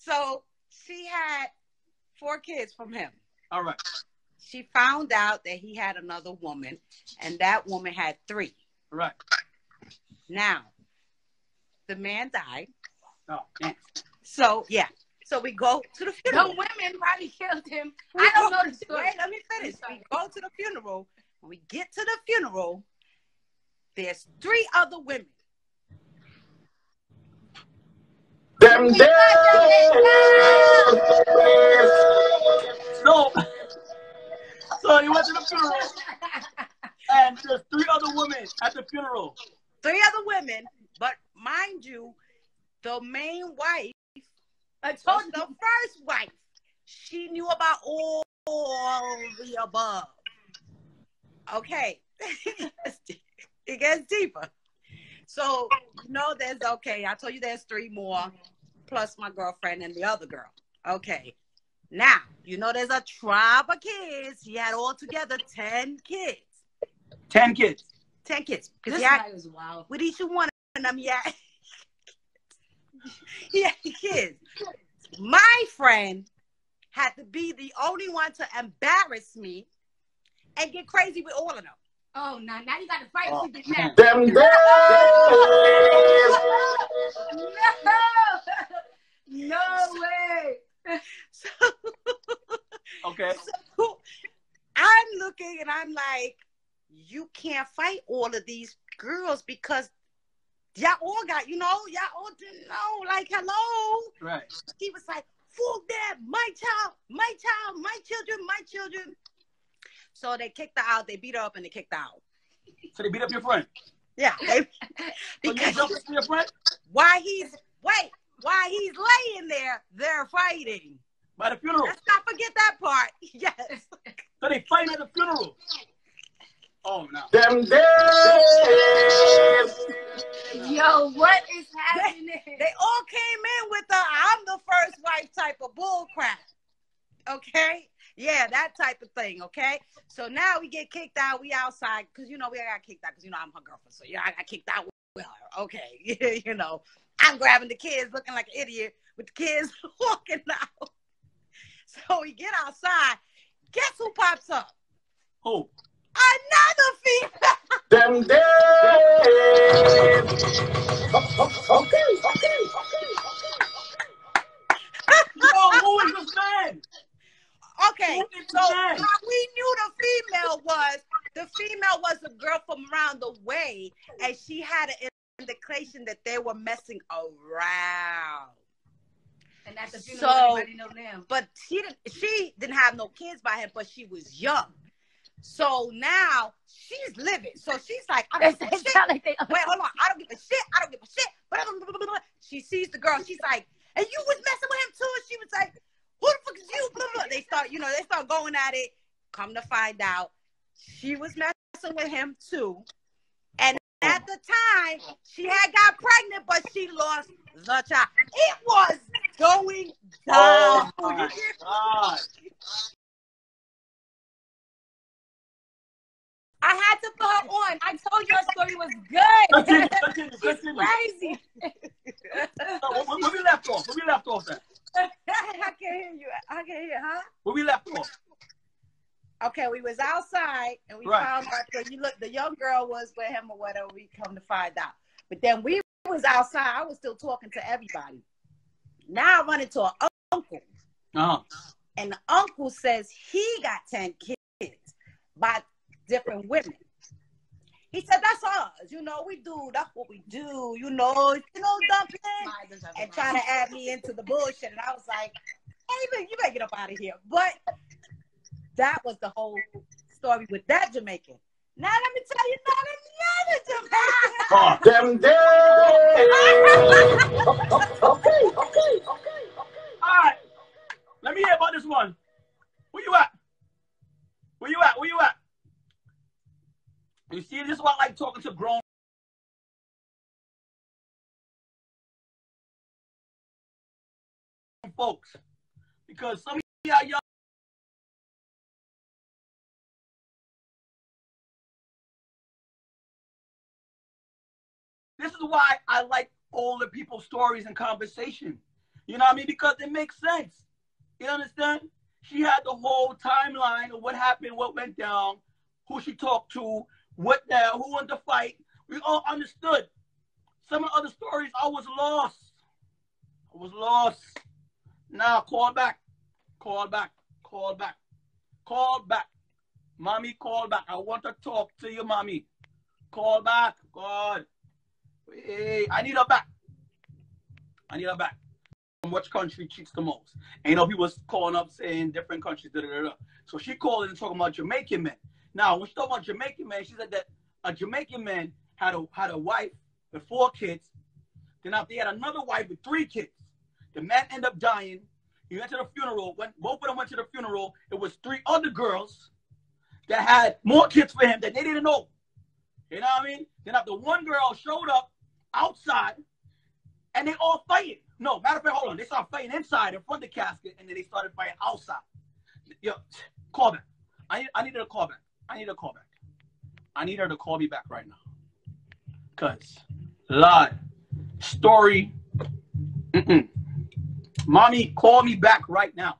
So she had four kids from him. All right. She found out that he had another woman, and that woman had three. Right. Now, the man died. Oh, damn. So yeah. So we go to the funeral. The funeral. women probably killed him. We I don't go- know the story. Wait, let me finish. We go to the funeral. When we get to the funeral, there's three other women. Them days. So, so you went to the funeral, and there's three other women at the funeral. Three other women, but mind you, the main wife, I told you. the first wife. She knew about all the above. Okay. it gets deeper. So, you know, there's okay. I told you there's three more, plus my girlfriend and the other girl. Okay. Now, you know, there's a tribe of kids. He had altogether 10 kids. Ten kids. 10 kids. This he had guy was wild. with each one of them, yeah. he had kids. My friend had to be the only one to embarrass me and get crazy with all of them. Oh, now, now you got to fight Oh, with people now. Them days. No, no way. So, Okay. so I'm looking and I'm like, you can't fight all of these girls because y'all all got, you know, y'all all didn't know, like, hello. Right. he was like, "Fuck that, my child, my child, my children, my children." So they kicked her out. They beat her up and they kicked her out. So they beat up your friend. Yeah, they, So you because jumped into your friend while he's wait, while he's laying there, they're fighting. by the funeral. Let's not forget that part. Yes. So they fight at the funeral. Oh no. Them days. Yo, what is happening? They all came in with the "I'm the first wife" type of bull crap. Okay. Yeah, that type of thing. Okay. So now we get kicked out. We outside because you know we got kicked out because you know I'm her girlfriend. So yeah, I got kicked out with her. Okay. you know, I'm grabbing the kids, looking like an idiot with the kids walking out. So we get outside. Guess who pops up? Who? Another female. Them days. Okay, okay, okay. Yo, who is this man? Okay, so how we knew the female was the female was a girl from around the way, and she had an indication that they were messing around. And at the funeral, So- everybody know them. But she didn't. She didn't have no kids by him, but she was young. So now she's living. So she's like, I don't give a shit. like they. Wait, hold on. I don't give a shit. I don't give a shit. Blah. She sees the girl. She's like, and you was messing with him too. And she was like, who the fuck is you? Blah, blah. They start, you know, they start going at it. Come to find out, she was messing with him too. The time, she had got pregnant, but she lost the child. It was going Oh down. God. I had to put her on. I told you her story was good. Continue, continue, continue. Crazy. Where, where we left off? Where we left off at? I can't hear you. I can't hear, huh? Where we left off? Okay, we was outside and we Right. found out that you look the young girl was with him or whatever. We come to find out, but then we was outside. I was still talking to everybody. Now I run into an uncle, Uh-huh. and the uncle says he got ten kids by different women. He said that's us. You know, we do. That's what we do. You know, you know, dumping and trying to add me into the bullshit. And I was like, hey, man, you better get up out of here. But that was the whole story with that Jamaican. Now let me tell you about another Jamaican. Oh, Them days. Okay, okay, okay. all right. Let me hear about this one. Where you at? Where you at? Where you at? You see, this is why I like talking to grown folks. Because some of y'all young why I like older people's stories and conversation. You know what I mean? Because it makes sense. You understand? She had the whole timeline of what happened, what went down, who she talked to, what the who won the fight. We all understood. Some of the other stories, I was lost. I was lost. Now call back. Call back. Call back. Call back. Mommy, call back. I want to talk to you, mommy. Call back. God. Hey, I need her back. I need her back. Which country cheats the most? And you know, people was calling up saying different countries. Da, da, da. So she called and talking about Jamaican men. Now, when she talking about Jamaican men, she said that a Jamaican man had a had a wife with four kids. Then after he had another wife with three kids. The man ended up dying. He went to the funeral. When both of them went to the funeral, it was three other girls that had more kids for him that they didn't know. You know what I mean? Then after one girl showed up outside, and they all fighting. No, matter of fact, hold on. They started fighting inside in front of the casket, and then they started fighting outside. Yo, call back. I need, I need her to call back. I need her to call back. I need her to call me back right now. Cause live story. Mm-mm. Mommy, call me back right now.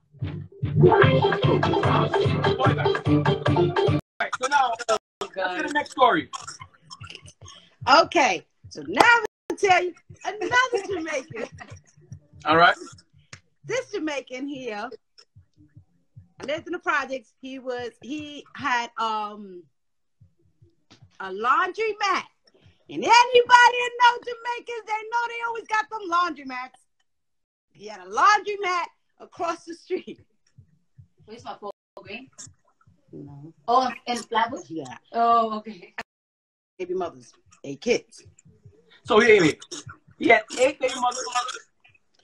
Right, so now let's the next story. Okay, so now I'm gonna tell you another Jamaican. All right. This Jamaican here lived in the projects. He was he had um a laundry mat. And anybody that know Jamaicans, they know they always got them laundry mats. He had a laundry mat across the street. Where's my phone? Green? No. Oh, in Flatbush? Yeah. Oh, okay. Baby mothers, eight kids. So here, here. He had eight baby mothers.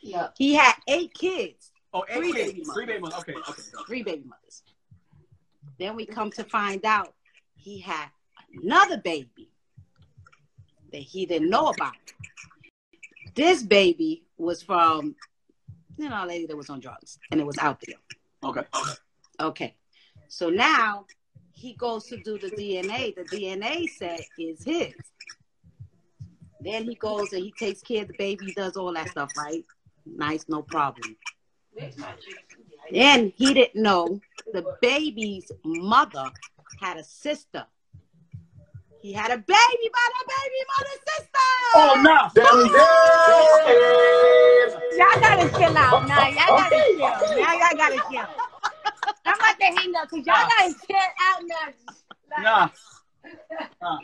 Yeah. He had eight kids, Oh, eight Three kids. baby Three baby mothers. Okay, okay. three baby mothers. Then we come to find out he had another baby that he didn't know about. This baby was from, you know, a lady that was on drugs and it was out there. Okay. Okay. So now he goes to do the DNA. The DNA set is his. Then he goes and he takes care of the baby, he does all that stuff, right? Nice, no problem. Then he didn't know the baby's mother had a sister. He had a baby by the baby mother's sister. Oh, no. Them. Y'all gotta chill out now. Y'all gotta chill. Now y'all gotta chill. I'm about to hang up because y'all gotta chill out now. Nah. Nah.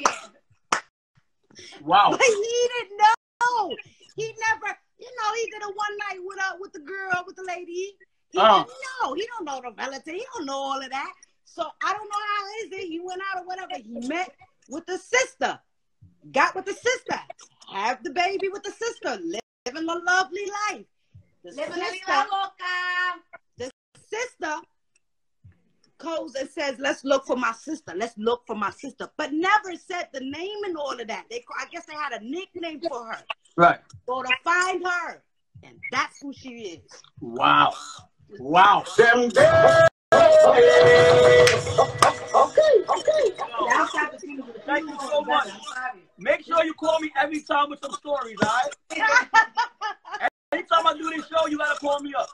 Wow. But he didn't know. He never, you know, he did a one night with uh, with the girl, with the lady. He Uh. didn't know. He don't know the relative. He don't know all of that. So I don't know how is it. He went out or whatever. He met with the sister. Got with the sister. Have the baby with the sister. Living a lovely life. The Living la sister, vida loca. sister goes and says, "Let's look for my sister. Let's look for my sister," but never said the name and all of that. They, I guess, they had a nickname for her. Right. Go to find her, and that's who she is. Wow. Wow. Them days. Okay, okay. Y'all stop the people with the Thank you so much. the- I'm sorry. Make sure you call me every time with some stories, all right? Anytime I do this show, you gotta call me up.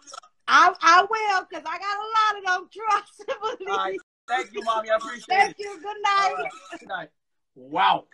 I, I will, because I got a lot of them. Trust and believe. All right. Thank you, mommy. I appreciate Thank it. Thank you. Good night. right. Good night. Wow.